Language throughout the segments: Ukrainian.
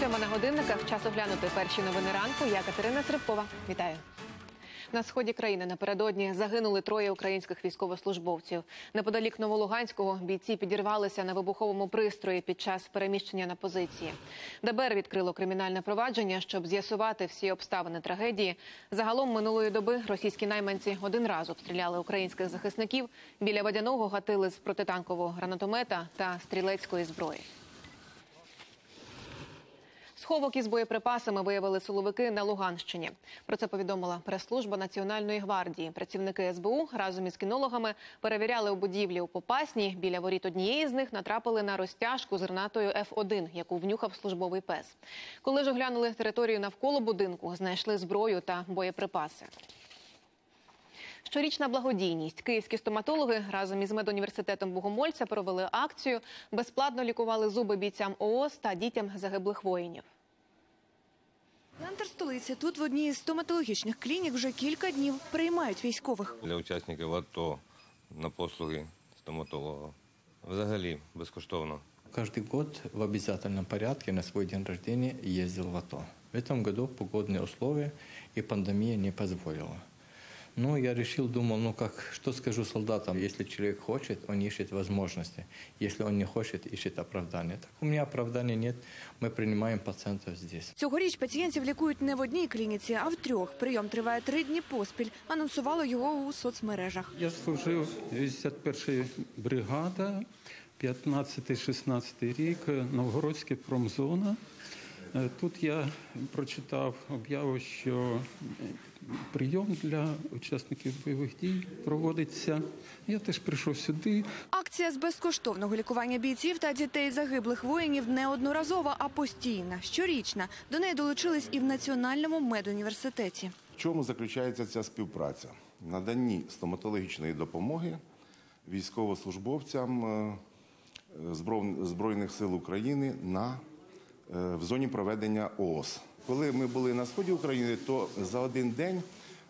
Сьома на годинниках. Час оглянути перші новини ранку. Я Катерина Сривкова. Вітаю. На сході країни напередодні загинули троє українських військовослужбовців. Неподалік Новолуганського бійці підірвалися на вибуховому пристрої під час переміщення на позиції. ДБР відкрило кримінальне провадження, щоб з'ясувати всі обставини трагедії. Загалом минулої доби російські найманці один раз обстріляли українських захисників. Біля водяного гатили з протитанкового гранатомета та стрілецької зброї. Сховок із боєприпасами виявили силовики на Луганщині. Про це повідомила прес-служба Національної гвардії. Працівники СБУ разом із кінологами перевіряли у будівлі у Попасній. Біля воріт однієї з них натрапили на розтяжку з гранатою Ф1, яку внюхав службовий пес. Коли ж оглянули територію навколо будинку, знайшли зброю та боєприпаси. Щорічна благодійність. Київські стоматологи разом із медуніверситетом Богомольця провели акцію. Безплатно лікували зуби бійцям ООС та дітям загиблих воїнів. Центр столиці тут в одній із стоматологічних клінік вже кілька днів приймають військових. для учасників АТО на послуги стоматолога. Взагалі безкоштовно. Каждый год в обязательном порядке на свой день рождения ездил в АТО. В этом году погодные условия и пандемия не позволила. Ну, я решил, думал, ну как, что скажу солдатам, если человек хочет, он ищет возможности. Если он не хочет, ищет оправдания. Так у меня оправдания нет, мы принимаем пациентов здесь. Цьогоріч пацієнтів лікують не в одній клініці, а в трьох. Прийом триває три дні поспіль. Анонсувало його у соцмережах. Я служив 61 бригада, 15-16 рік, Новгородська промзона. Е, Тут я прочитав об'яву, що е, прийом для учасників бойових дій проводиться. Я теж прийшов сюди. Акція з безкоштовного лікування бійців та дітей загиблих воїнів не одноразова, а постійна, щорічна. До неї долучились і в Національному медуніверситеті. В чому заключається ця співпраця? Наданні стоматологічної допомоги військовослужбовцям е, Збройних сил України на, в зоні проведення ООС. Коли ми були на сході України, то за один день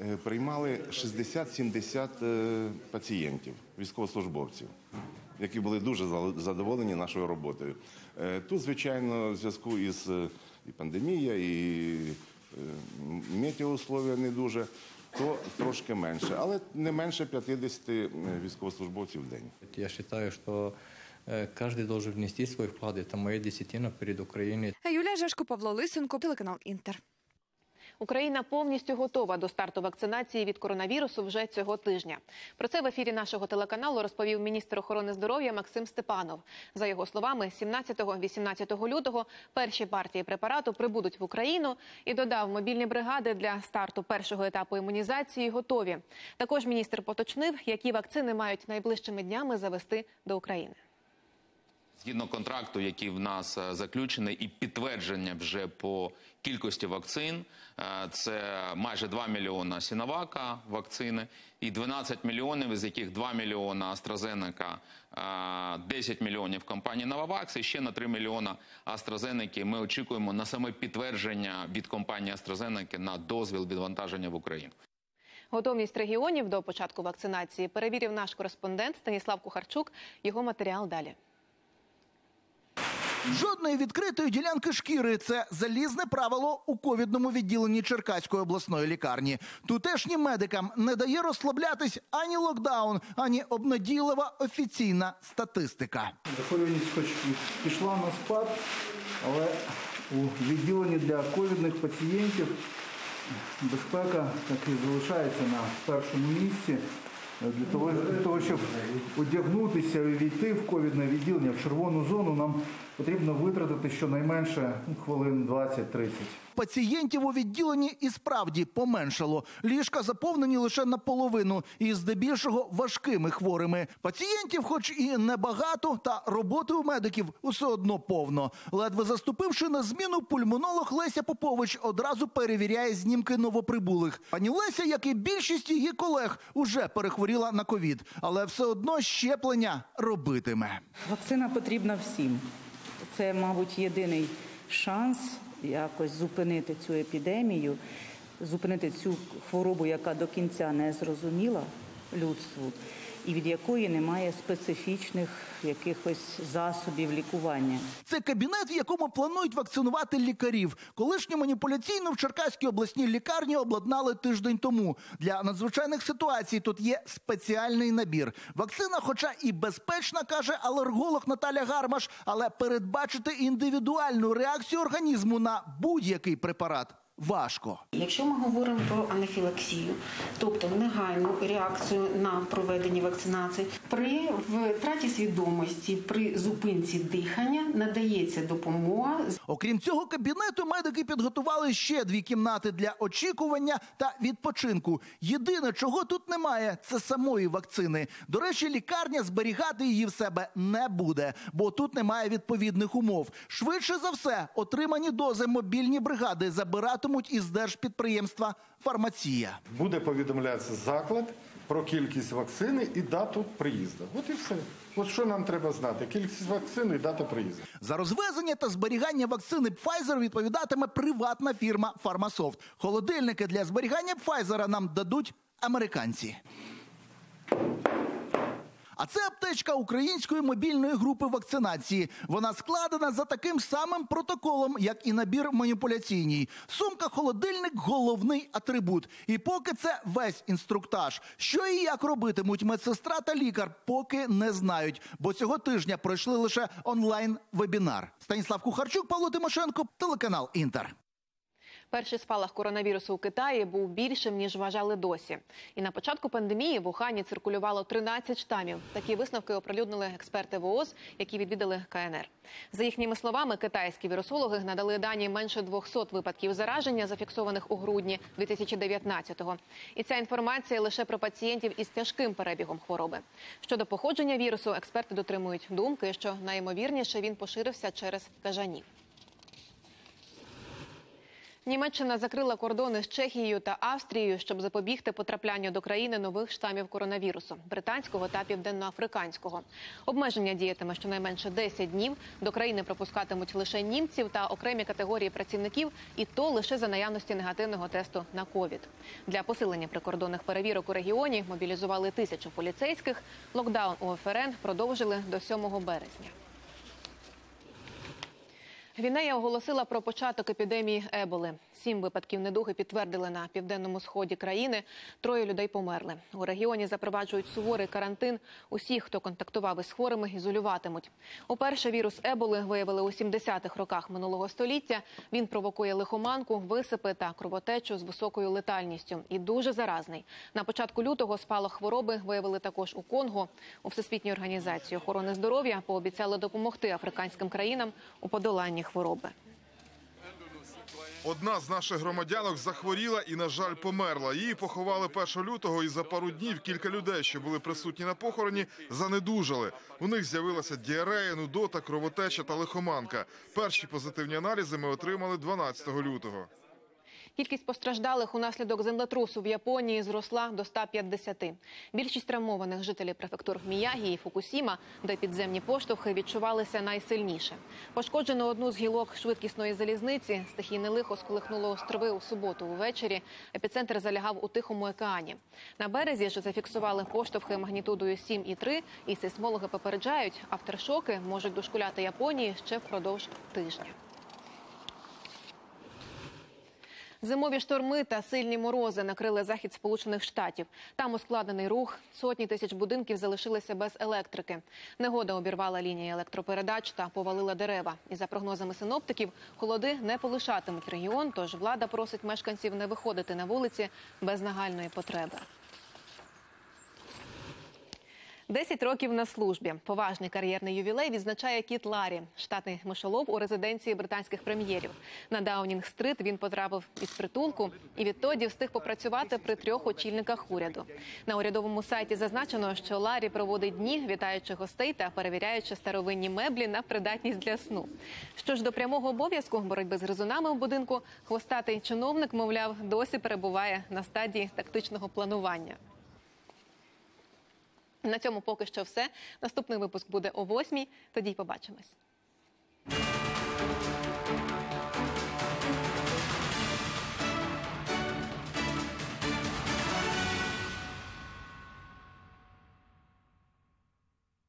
е, приймали 60-70 е, пацієнтів, військовослужбовців, які були дуже задоволені нашою роботою. Е, Тут, звичайно, в зв'язку із е, і пандемія, і е, метеоусловия не дуже, то трошки менше, але не менше 50 військовослужбовців в день. Я считаю, что э, каждый должен внести свой вклад. Это моя десятина перед Украиной. Юлія Жешко, Павло Лисенко, телеканал Інтер. Україна повністю готова до старту вакцинації від коронавірусу вже цього тижня. Про це в ефірі нашого телеканалу розповів міністр охорони здоров'я Максим Степанов. За його словами, 17-18 лютого перші партії препарату прибудуть в Україну і додав, мобільні бригади для старту першого етапу імунізації готові. Також міністр поточнив, які вакцини мають найближчими днями завести до України. Згідно контракту, який в нас е, заключений, і підтвердження вже по кількості вакцин, е, це майже 2 мільйона Сіновака вакцини і 12 мільйонів, з яких 2 мільйона AstraZeneca, е, 10 мільйонів компанії Novavax і ще на 3 мільйона AstraZeneca ми очікуємо на саме підтвердження від компанії AstraZeneca на дозвіл відвантаження в Україну. Готовність регіонів до початку вакцинації перевірив наш кореспондент Станіслав Кухарчук. Його матеріал далі. Жодної відкритої ділянки шкіри це залізне правило у ковідному відділенні Черкаської обласної лікарні. Тутешнім медикам не дає розслаблятись ані локдаун, ані обнадійлива офіційна статистика. Захворюваність хоч пішла на спад, але у відділенні для ковідних пацієнтів безпека так і залишається на першому місці. Для того, для того, щоб одягнутися і війти в ковідне відділення в червону зону, нам потрібно витратити щонайменше ну, хвилин 20-30. Пацієнтів у відділенні і справді поменшало. Ліжка заповнені лише наполовину, і здебільшого важкими хворими. Пацієнтів, хоч і небагато, та роботи у медиків усе одно повно. Ледве заступивши на зміну, пульмонолог Леся Попович одразу перевіряє знімки новоприбулих. Пані Леся, як і більшість її колег, уже перехворіла на ковід, але все одно щеплення робитиме. Вакцина потрібна всім. Це, мабуть, єдиний шанс якось зупинити цю епідемію. зупинити цю хворобу, яка до кінця не зрозуміла людству, і від якої немає специфічних якихось засобів лікування. Це кабінет, в якому планують вакцинувати лікарів. Колишню маніпуляційну в Черкаській обласній лікарні обладнали тиждень тому. Для надзвичайних ситуацій тут є спеціальний набір. Вакцина, хоча і безпечна, каже алерголог Наталя Гармаш, але передбачити індивідуальну реакцію організму на будь-який препарат важко. Якщо ми говоримо про анафілаксію, тобто негайну реакцію на проведення вакцинації, при втраті свідомості, при зупинці дихання надається допомога Окрім цього кабінету, медики підготували ще дві кімнати для очікування та відпочинку. Єдине, чого тут немає, це самої вакцини. До речі, лікарня зберігати її в себе не буде, бо тут немає відповідних умов. Швидше за все, отримані дози мобільні бригади забиратимуть із держпідприємства Фармація. Буде повідомлятися заклад про кількість вакцини і дату приїзду. От і все. От що нам треба знати: кількість вакцини і дата приїзду. За розвезення та зберігання вакцини Pfizer відповідатиме приватна фірма Pharmasoft. Холодильники для зберігання Pfizer нам дадуть американці. А це аптечка української мобільної групи вакцинації. Вона складена за таким самим протоколом, як і набір маніпуляційній. Сумка-холодильник головний атрибут. І поки це весь інструктаж. Що і як робитимуть медсестра та лікар, поки не знають. Бо цього тижня пройшли лише онлайн-вебінар. Станіслав Кухарчук, Павло Тимошенко, телеканал Інтер. Перший спалах коронавірусу у Китаї був більшим ніж вважали досі. І на початку пандемії в Ухані циркулювало 13 штамів. Такі висновки оприлюднили експерти ВООЗ, які відвідали КНР. За їхніми словами, китайські вірусологи надали дані менше 200 випадків зараження, зафіксованих у грудні 2019-го. І ця інформація лише про пацієнтів із тяжким перебігом хвороби. Щодо походження вірусу, експерти дотримують думки, що найімовірніше він поширився через кажанів. Німеччина закрила кордони з Чехією та Австрією, щоб запобігти потраплянню до країни нових штамів коронавірусу британського та південноафриканського. Обмеження діятиме щонайменше 10 днів. До країни пропускатимуть лише німців та окремі категорії працівників, і то лише за наявності негативного тесту на ковід. Для посилення прикордонних перевірок у регіоні мобілізували тисячу поліцейських. Локдаун у ФРН продовжили до 7 березня. Гвінея оголосила про початок епідемії Еболи. Сім випадків недуги підтвердили на південному сході країни. Троє людей померли. У регіоні запроваджують суворий карантин. Усіх, хто контактував із хворими, ізолюватимуть. Уперше вірус Еболи виявили у 70-х роках минулого століття. Він провокує лихоманку, висипи та кровотечу з високою летальністю і дуже заразний. На початку лютого спалах хвороби виявили також у Конго. У Всесвітній організації охорони здоров'я пообіцяли допомогти африканським країнам у подоланні хвороби. Одна з наших громадянок захворіла і, на жаль, померла. Її поховали 1 лютого, і за пару днів кілька людей, що були присутні на похороні, занедужали. У них з'явилася діарея, нудота, кровотеча та лихоманка. Перші позитивні аналізи ми отримали 12 лютого. Кількість постраждалих унаслідок землетрусу в Японії зросла до 150. Більшість травмованих жителів префектур Міягі і Фукусіма, де підземні поштовхи відчувалися найсильніше. Пошкоджено одну з гілок швидкісної залізниці. Стихійне лихо сколихнуло острови у суботу увечері. Епіцентр залягав у Тихому океані. На березі ж зафіксували поштовхи магнітудою 7,3 і сейсмологи попереджають, авторшоки можуть дошкуляти Японії ще впродовж тижня. Зимові шторми та сильні морози накрили захід Сполучених Штатів. Там ускладнений рух. Сотні тисяч будинків залишилися без електрики. Негода обірвала лінії електропередач та повалила дерева. І за прогнозами синоптиків, холоди не полишатимуть регіон. Тож влада просить мешканців не виходити на вулиці без нагальної потреби. 10 років на службі. Поважний кар'єрний ювілей відзначає Кіт Ларі, штатний мишолов у резиденції британських прем'єрів. На Даунінг-стрит він потрапив із притулку і відтоді встиг попрацювати при трьох очільниках уряду. На урядовому сайті зазначено, що Ларі проводить дні, вітаючи гостей та перевіряючи старовинні меблі на придатність для сну. Що ж до прямого обов'язку боротьби з гризунами у будинку, хвостатий чиновник, мовляв, досі перебуває на стадії тактичного планування. На цьому поки що все. Наступний випуск буде о восьмій. Тоді й побачимось.